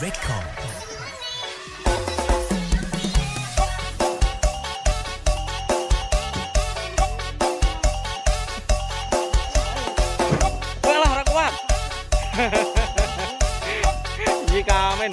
Kuat. Jika main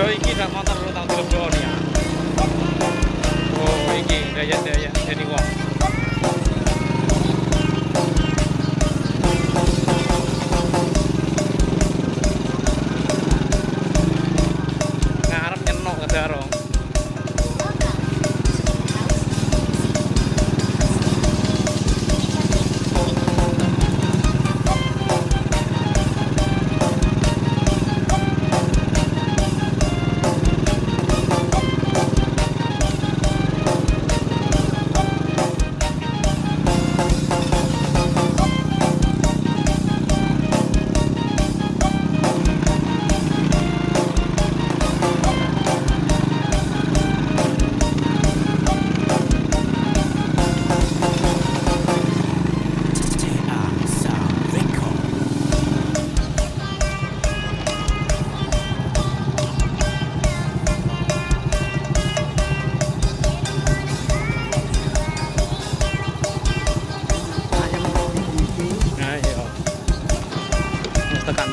Yo iki dak motor lu tak dileboni ya. Oh iki daya-daya jadi wong.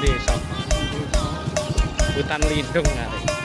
Desa. Hutan lindung ngare.